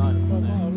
nice.